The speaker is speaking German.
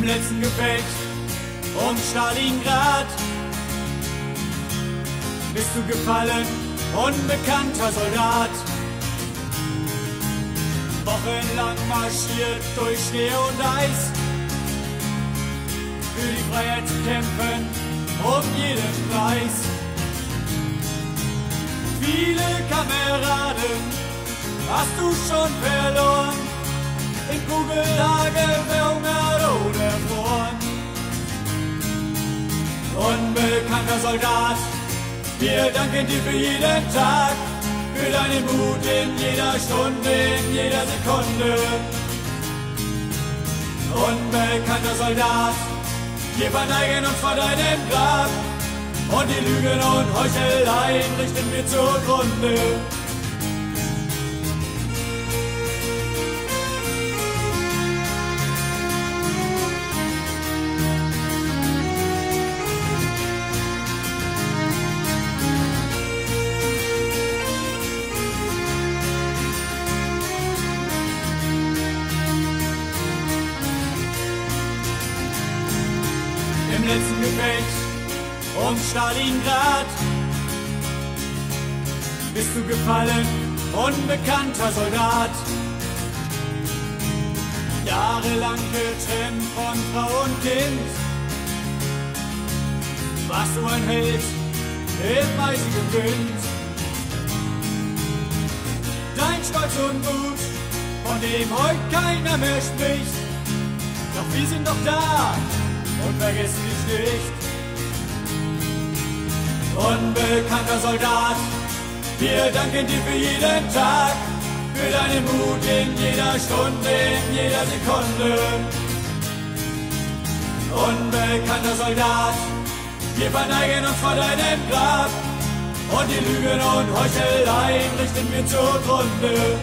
im letzten Gefecht um Stalingrad. Bist du gefallen, unbekannter Soldat. Wochenlang marschiert durch Schnee und Eis. Für die Freiheit zu kämpfen, um jeden Preis. Viele Kameraden hast du schon verloren. In Kugellage Unbekannter Soldat, wir danken dir für jeden Tag, für deinen Mut in jeder Stunde, in jeder Sekunde. Unbekannter Soldat, wir verneigen uns vor deinem Grab und die Lügen und Heucheleien richten wir zugrunde. Gefecht um Stalingrad. Bist du gefallen, unbekannter Soldat. Jahrelang getrennt von Frau und Kind. Warst du ein Held im eisigen Wind. Dein Stolz und Mut, von dem heute keiner mehr spricht. Doch wir sind doch da und vergessen dich nicht. Unbekannter Soldat, wir danken dir für jeden Tag, für deinen Mut in jeder Stunde, in jeder Sekunde. Unbekannter Soldat, wir verneigen uns vor deinem Grab und die Lügen und Heucheleien richten wir zugrunde.